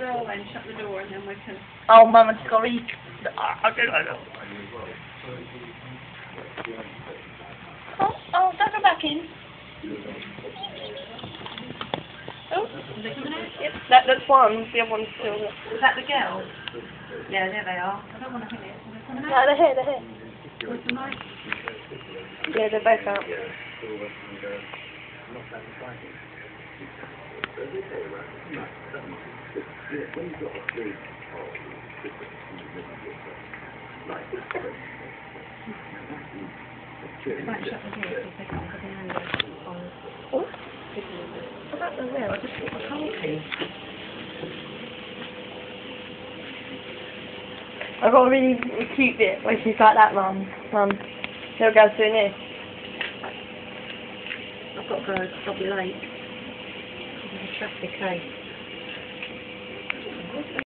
roll then, shut the door and then we can... Oh, Mum, I just got to eat. I don't know. Oh, oh, don't go back in. Oh, Are they coming out? yep, that, that's one. The other one's still there. Is that the girls? Yeah, there they are. I don't want to hit it. Are here, they coming No, out? Where's the because they can't put the handle on. Oh, I don't know where. I just put my car key. I got a really cute bit she's like that, Mum. Mum, little girl's doing this. I've got to go. I'll be late. Traffic, eh?